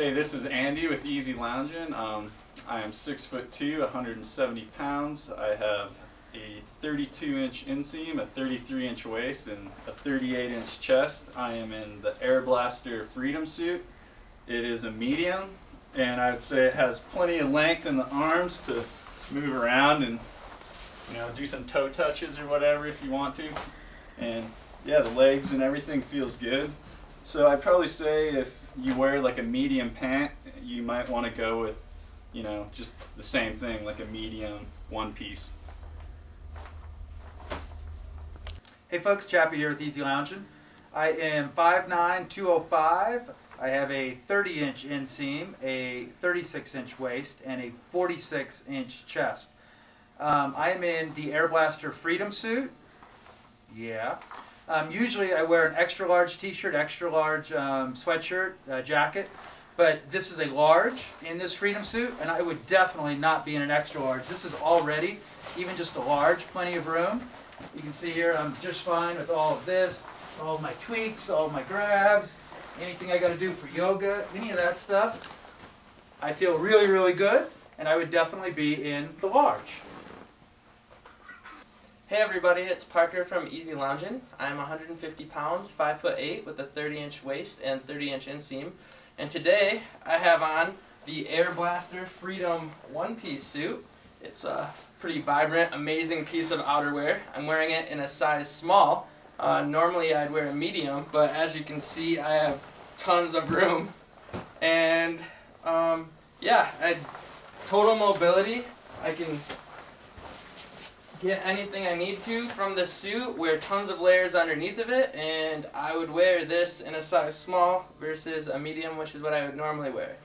Hey, this is Andy with Easy Lounging. Um, I am six foot two, 170 pounds. I have a 32 inch inseam, a 33 inch waist, and a 38 inch chest. I am in the Airblaster Freedom suit. It is a medium, and I would say it has plenty of length in the arms to move around and you know do some toe touches or whatever if you want to. And yeah, the legs and everything feels good. So I'd probably say if you wear like a medium pant, you might want to go with, you know, just the same thing, like a medium one piece. Hey folks, Chappie here with Easy Lounging. I am 5'9", 205. I have a 30 inch inseam, a 36 inch waist, and a 46 inch chest. Um, I am in the Airblaster Freedom suit. Yeah. Um, usually I wear an extra large t-shirt, extra large um, sweatshirt, uh, jacket, but this is a large in this Freedom suit, and I would definitely not be in an extra large. This is already, even just a large, plenty of room. You can see here I'm just fine with all of this, all of my tweaks, all of my grabs, anything I got to do for yoga, any of that stuff. I feel really, really good, and I would definitely be in the large. Hey everybody, it's Parker from Easy Loungin'. I'm 150 pounds, 5 foot 8 with a 30 inch waist and 30 inch inseam. And today I have on the Airblaster Freedom one piece suit. It's a pretty vibrant, amazing piece of outerwear. I'm wearing it in a size small. Uh, normally I'd wear a medium, but as you can see I have tons of room. And um, yeah, I, total mobility. I can get anything I need to from the suit, wear tons of layers underneath of it, and I would wear this in a size small versus a medium, which is what I would normally wear.